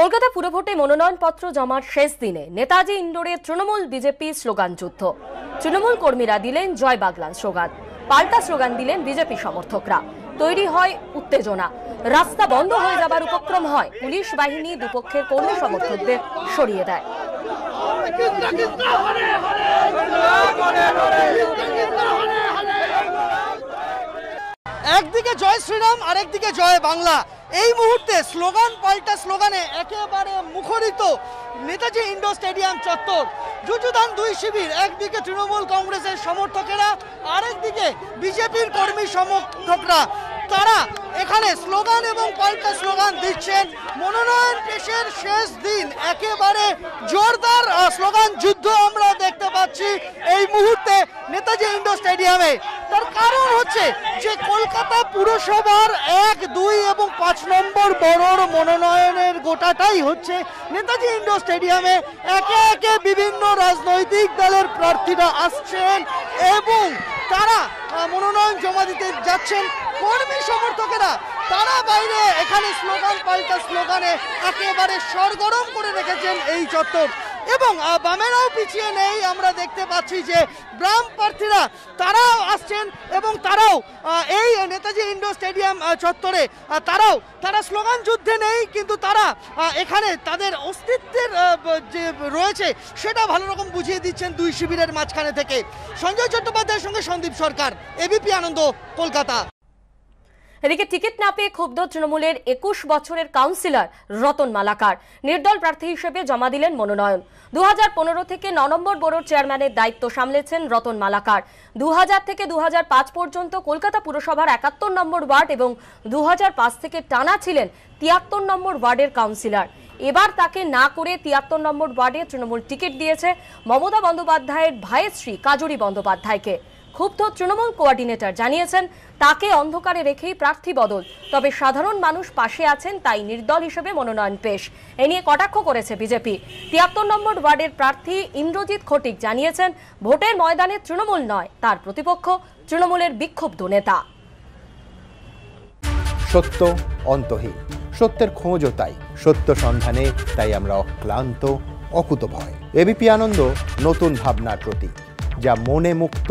কলকাতা পুরভোটে মনোনয়নপত্র জমার শেষ দিনে নেতাজি ইন্ডোরে তৃণমূল বিজেপি স্লোগান যুদ্ধ। তৃণমূল কর্মীরা দিলেন জয় বাগলান স্লোগান, পাল্টা স্লোগান দিলেন বিজেপি সমর্থকরা। তৈরি হয় উত্তেজনা, রাস্তা বন্ধ হয়ে যাবার উপক্রম হয়, পুলিশ বাহিনী দুপক্ষের কর্মী সমর্থকদের সরিয়ে দেয়। একদিকে জয় শ্রীরাম, আরেকদিকে জয় বাংলা। এই মুহূর্তে স্লোগান, পাল্টা স্লোগানে একেবারে মুখরিত নেতাজি ইন্ডোর স্টেডিয়াম চত্বর। যুযুধান দুই শিবির, একদিকে তৃণমূল কংগ্রেসের সমর্থকেরা, আরেকদিকে বিজেপির কর্মী সমর্থকরা। তারা এখানে স্লোগান এবং পাল্টা স্লোগান দিচ্ছেন। মনোনয়ন পেশের শেষ দিন, একেবারে জোরদার স্লোগান যুদ্ধ আমরা দেখতে পাচ্ছি এই মুহূর্তে নেতাজি ইন্ডোর স্টেডিয়ামে। তার কারণ হচ্ছে যে কলকাতা পুরসভার এক, দুই এবং পাঁচ নম্বর বড়র মনোনয়নের গোটাটাই হচ্ছে নেতাজি ইন্ডোর স্টেডিয়ামে একে একে বিভিন্ন রাজনৈতিক দলের প্রার্থীরা আসছেন এবং তারা মনোনয়ন জমা দিতে যাচ্ছেন। কর্মী সমর্থকেরা, তারা বাইরে এখানে স্লোগান, পাল্টা স্লোগানে একেবারে সরগরম করে রেখেছেন এই চত্বর। এবং বামেরাও পিছিয়ে নেই। আমরা দেখতে পাচ্ছি যে ব্রাম প্রার্থীরা তারাও আসছেন এবং তারাও এই নেতাজি ইন্ডোর স্টেডিয়াম চত্বরে তারাও, তারা স্লোগান যুদ্ধে নেই, কিন্তু তারা এখানে তাদের অস্তিত্বের যে রয়েছে, সেটা ভালো রকম বুঝিয়ে দিচ্ছেন দুই শিবিরের মাঝখানে থেকে। সঞ্জয় চট্টোপাধ্যায়ের সঙ্গে সন্দীপ সরকার এবিপি আনন্দ, কলকাতা। এদিকে টিকিট না পেয়ে ক্ষুব্ধ তৃণমূলের একুশ বছরের কাউন্সিলর রতন মালাকার। নির্দল প্রার্থী হিসেবে জমা দিলেন মনোনয়ন। দুহাজার পনেরো থেকে ন নম্বর বোর্ডের চেয়ারম্যানের দায়িত্ব সামলেছেন রতন মালাকার। দু থেকে দুহাজার পাঁচ পর্যন্ত কলকাতা পুরসভার একাত্তর নম্বর ওয়ার্ড এবং দু হাজার পাঁচ থেকে টানা ছিলেন তিয়াত্তর নম্বর ওয়ার্ডের কাউন্সিলর। এবার তাকে না করে তিয়াত্তর নম্বর ওয়ার্ডে তৃণমূল টিকিট দিয়েছে মমতা বন্দ্যোপাধ্যায়ের ভাইয়ের শ্রী কাজুরি বন্দ্যোপাধ্যায়কে। ক্ষুব্ধ তৃণমূল কোঅর্ডিনেটর জানিয়েছেন, তাকে অন্ধকারে রেখেই প্রার্থী বদল। তবে সাধারণ মানুষ পাশে আছেন, তাই নির্দল হিসেবে মনোনয়ন পেশ। এ নিয়ে কটাক্ষ করেছে বিজেপি। তিয়াত্তর নম্বর ওয়ার্ডের প্রার্থী ইন্দ্রজিৎ খটিক জানিয়েছেন, ভোটের ময়দানে তৃণমূল নয়, তার প্রতিপক্ষ তৃণমূলের বিক্ষুব্ধ নেতা। সত্য অন্তহীন, সত্যের খোঁজও তাই। সত্য সন্ধানে তাই আমরা অক্লান্ত, অকুতভয়। এবিপি আনন্দ নতুন ভাবনার প্রতীক, যা মনে মুক্ত